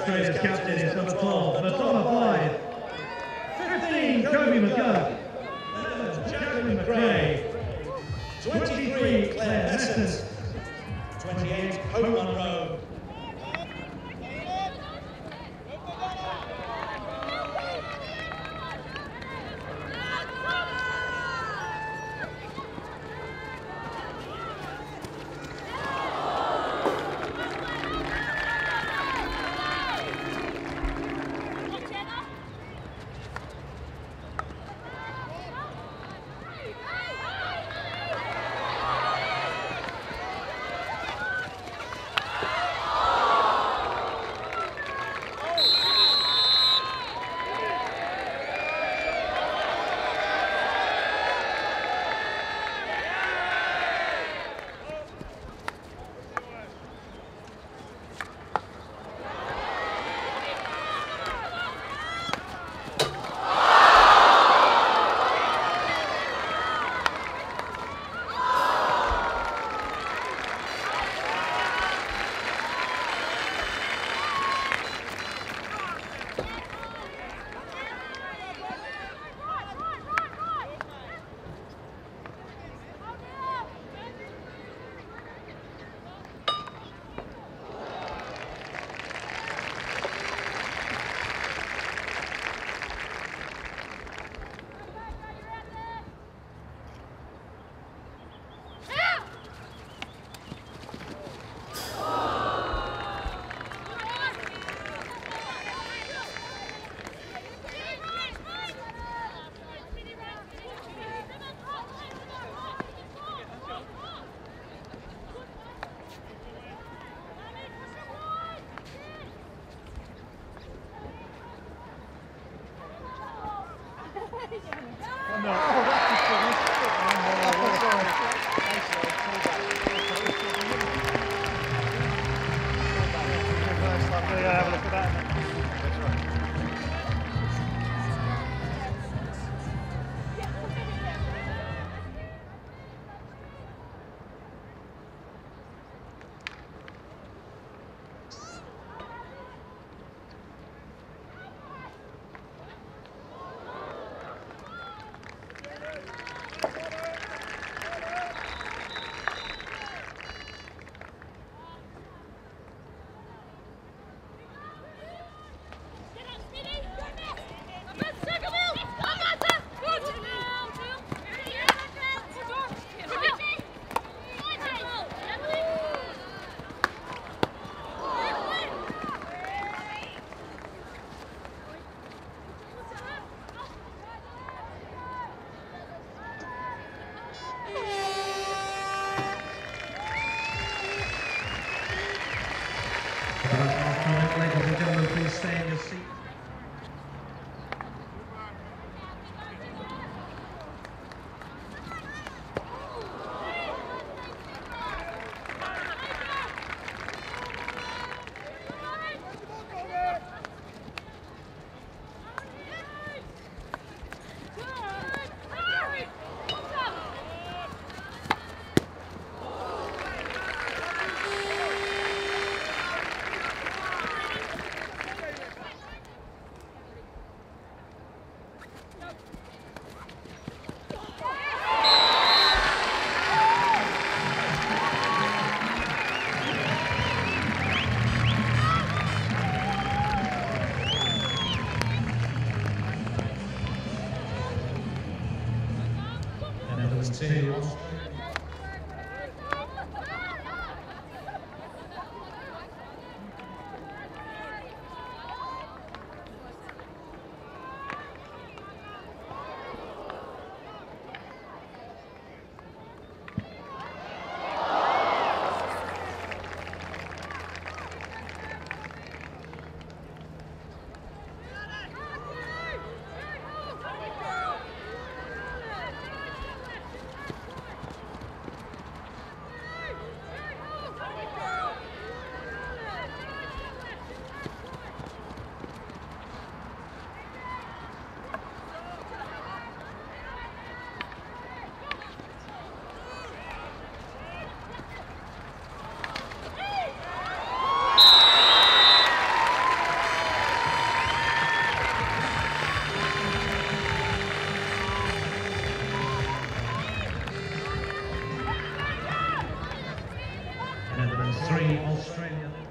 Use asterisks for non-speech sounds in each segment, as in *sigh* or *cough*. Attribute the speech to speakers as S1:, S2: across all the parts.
S1: Australia's captain is number 12, Madonna Blyth. 15, Kobie McGurk. 11, Jacqueline McRae. 23, Claire Messent. Hey. *laughs* team. Three, Australia.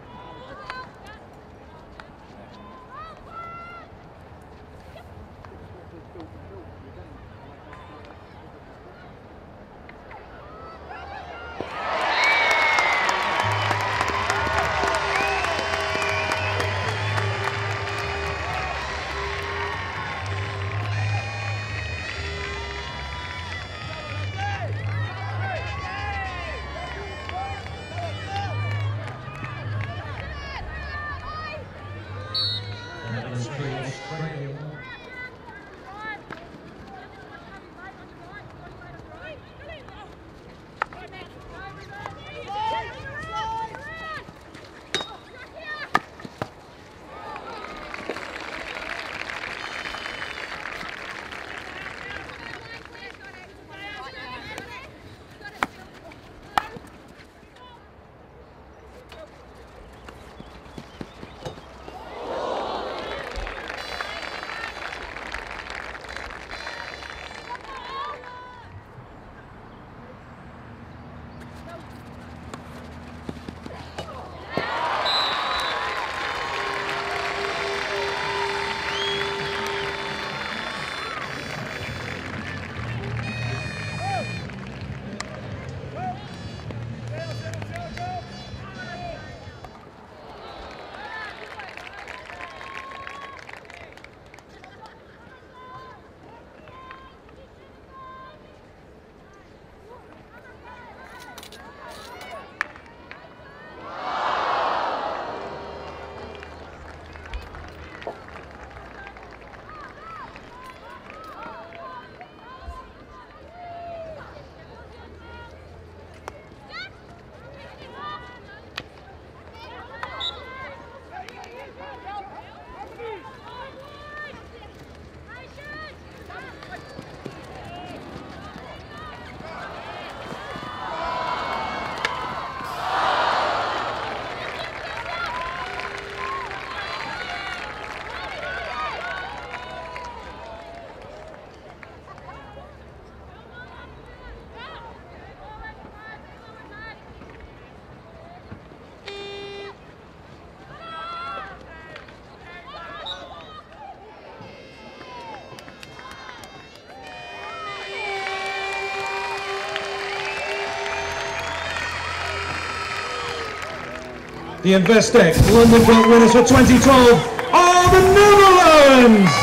S2: The Investec London Cup winners for 2012 are the Netherlands!